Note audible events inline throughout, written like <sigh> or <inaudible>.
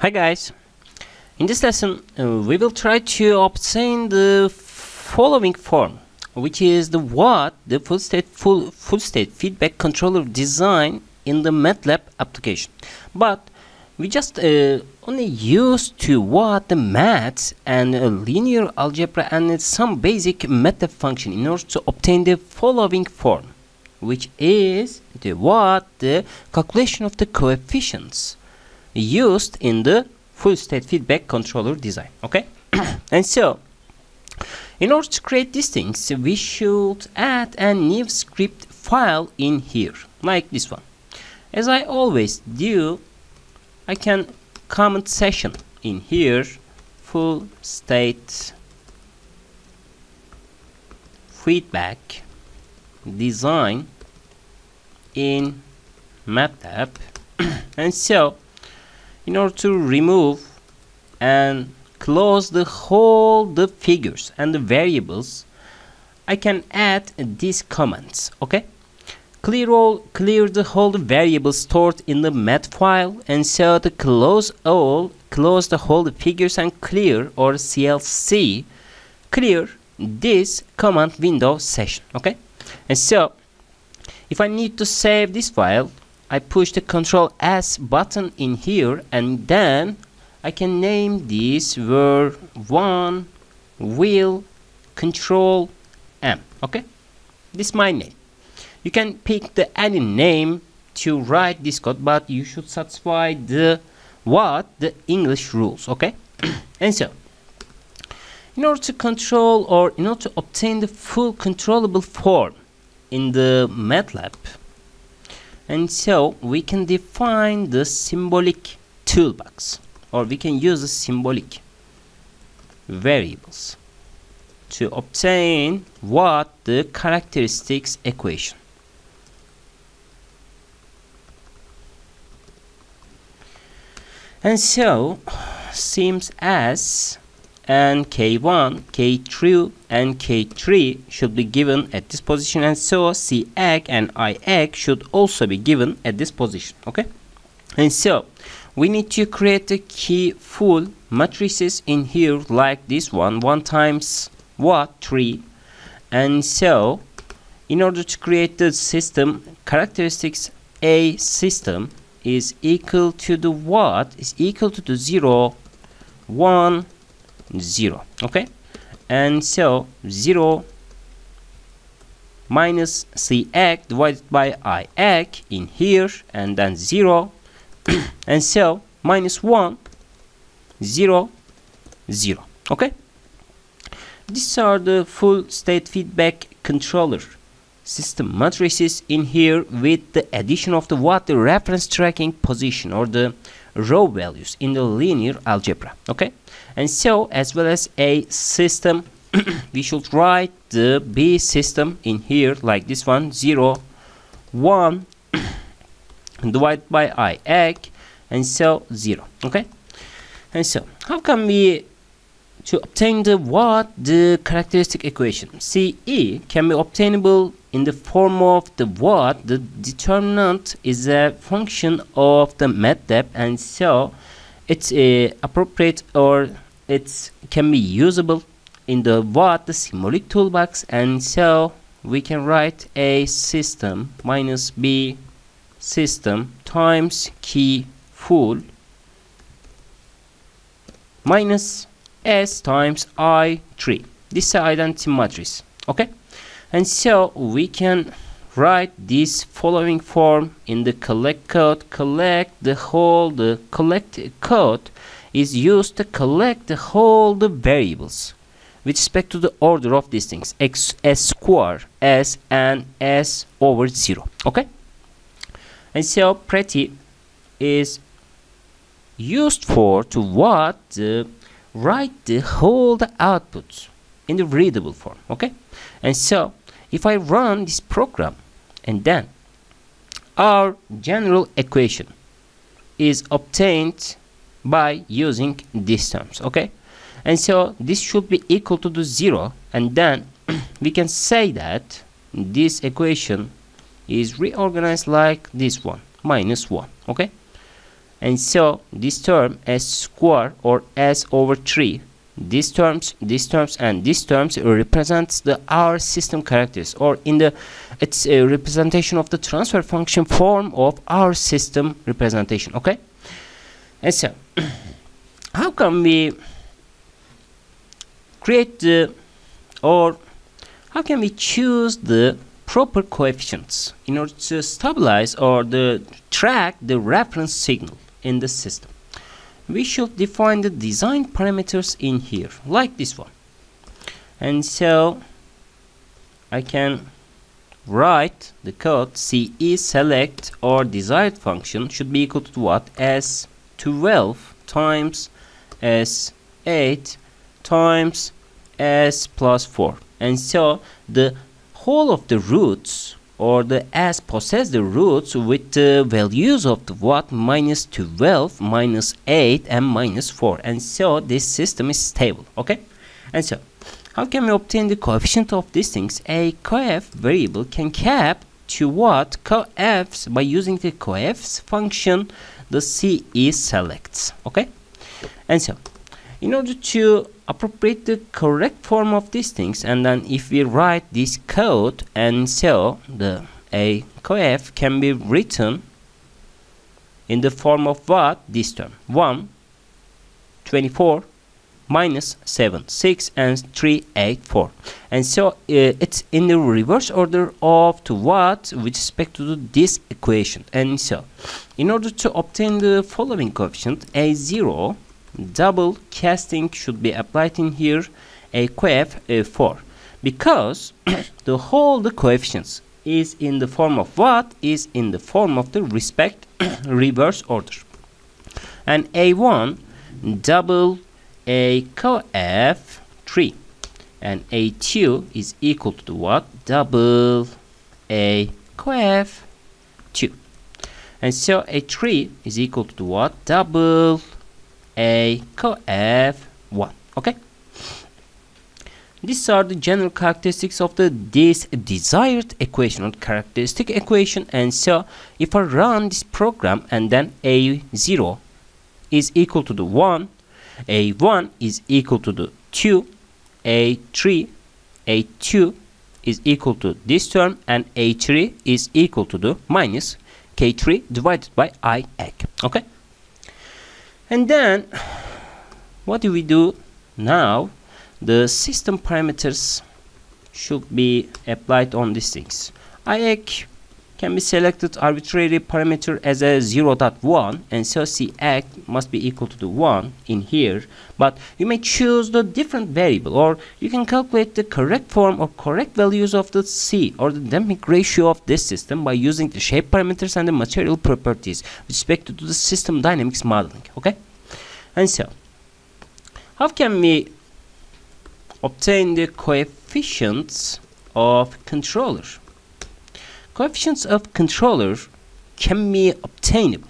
Hi guys, in this lesson uh, we will try to obtain the following form which is the what the full state full full state feedback controller design in the MATLAB application. But we just uh, only use to what the maths and uh, linear algebra and some basic MATLAB function in order to obtain the following form which is the what the calculation of the coefficients used in the full state feedback controller design okay? <clears throat> And so in order to create these things we should add a new script file in here like this one. As I always do I can comment session in here full state feedback design in MATLAB <clears throat> and so in order to remove and close the whole the figures and the variables I can add these comments okay? Clear all clear the whole variables stored in the mat file and so to close all close the whole figures and clear or clc clear this command window session okay? And so if I need to save this file I push the control S button in here and then I can name this word one wheel control M okay? This is my name. You can pick the any name to write this code but you should satisfy the what the English rules okay? <clears throat> And so in order to control or in order to obtain the full controllable form in the MATLAB and so we can define the symbolic toolbox or we can use the symbolic variables to obtain what the characteristics equation. And so seems as and k1 k2 and k3 should be given at this position and so c egg and i egg should also be given at this position okay? And so we need to create the key full matrices in here like this one one times what 3 and so in order to create the system characteristics a system is equal to the what? Is equal to the 0 1 0 okay? And so 0 minus cx divided by i x in here and then 0 <clears throat> and so minus 1 0 0 okay? These are the full state feedback controller system matrices in here with the addition of the what the reference tracking position or the row values in the linear algebra okay? And so as well as a system <clears throat> we should write the b system in here like this one 0 1 <clears throat> divided by i egg and so 0 okay? And so how can we to obtain the what the characteristic equation? Ce can be obtainable in the form of the what the determinant is a function of the MATLAB and so it's uh, appropriate or it can be usable in the what the symbolic toolbox and so we can write a system minus b system times key full minus s times i3 this is identity matrix okay and so we can write this following form in the collect code. Collect the whole the collect code is used to collect the whole the variables with respect to the order of these things. X s square s and s over 0 okay? And so pretty is used for to what? Write the whole the output in the readable form okay? And so if I run this program and then our general equation is obtained by using these terms okay? And so this should be equal to the zero and then <clears throat> we can say that this equation is reorganized like this one minus 1 okay? And so this term s square or s over 3 these terms these terms and these terms represents the our system characters or in the it's a representation of the transfer function form of our system representation okay and so <clears throat> how can we create the or how can we choose the proper coefficients in order to stabilize or the track the reference signal in the system. We should define the design parameters in here, like this one. And so I can write the code CE select or desired function should be equal to what? As 12 times as 8 times s plus 4 and so the whole of the roots or the s possess the roots with the values of the what? Minus 12 minus 8 and minus 4 and so this system is stable okay? And so how can we obtain the coefficient of these things? A coef variable can cap to what? Coefs by using the coefs function the ce selects okay? And so in order to appropriate the correct form of these things and then if we write this code and so the a coef can be written in the form of what? This term. 1 24 minus 7 6 and 3 8 4 and so uh, it's in the reverse order of to what? With respect to this equation. And so in order to obtain the following coefficient a0 double casting should be applied in here a coef uh, 4 because <coughs> the whole the coefficients is in the form of what? Is in the form of the respect <coughs> reverse order. And a1 double a coef 3 and a2 is equal to what? Double a coef 2 and so a3 is equal to what? Double a coef 1 okay? These are the general characteristics of the this desired equation or characteristic equation and so if I run this program and then a0 is equal to the 1 a1 is equal to the 2 a3 a2 is equal to this term and a3 is equal to the minus k3 divided by i egg okay and then what do we do now? The system parameters should be applied on these things. IAC can be selected arbitrary parameter as a 0.1 and so CX must be equal to the 1 in here. But you may choose the different variable or you can calculate the correct form or correct values of the C or the damping ratio of this system by using the shape parameters and the material properties with respect to the system dynamics modeling okay? And so how can we obtain the coefficients of controller coefficients of controller can be obtainable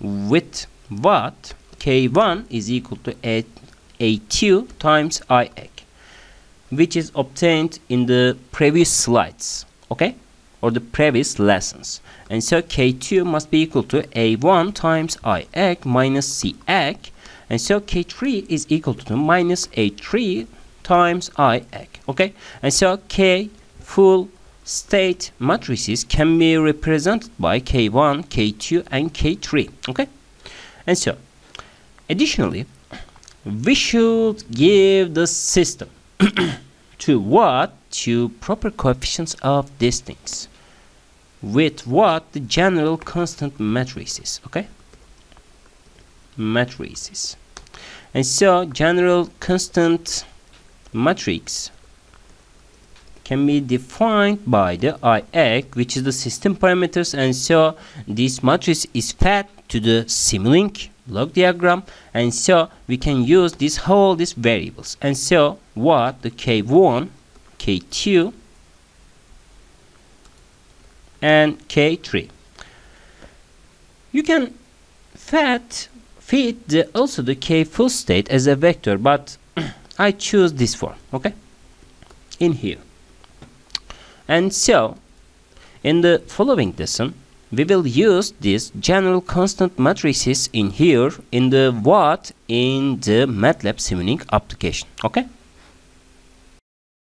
with what? K1 is equal to a, a2 times i which is obtained in the previous slides okay? Or the previous lessons. And so k2 must be equal to a1 times i minus c and so k3 is equal to minus a3 times i okay? And so k full state matrices can be represented by k1 k2 and k3 okay? And so additionally we should give the system <coughs> to what? To proper coefficients of these things with what? The general constant matrices okay? Matrices. And so general constant matrix can be defined by the IAC which is the system parameters and so this matrix is fed to the Simulink block diagram and so we can use this whole these variables. And so what the k1 k2 and k3 you can fit fit the, also the k full state as a vector but <clears throat> I choose this form okay? In here and so in the following lesson we will use these general constant matrices in here in the what in the MATLAB Simulink application okay